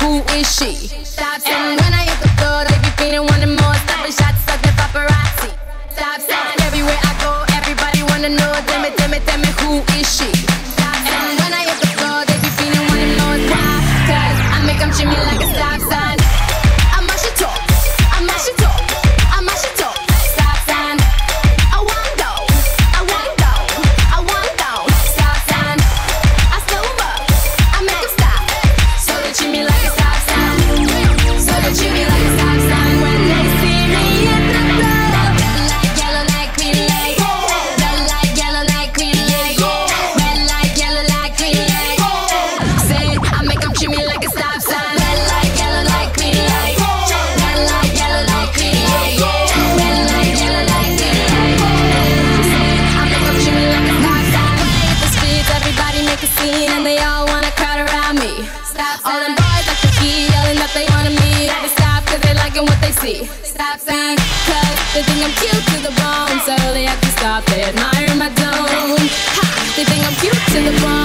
who is she? Stop saying when I hit the floor, they be feeling one and more. Stopping shots like the paparazzi. Stop saying everywhere I go, everybody wanna know. Tell me, tell me, tell me who is she? All them boys like the key, yelling that they onto me. Gotta stop, cause they liking what they see. Stop sign, cause they think I'm cute to the bone. So they have to stop, they admire my dome. Ha, they think I'm cute to the bone.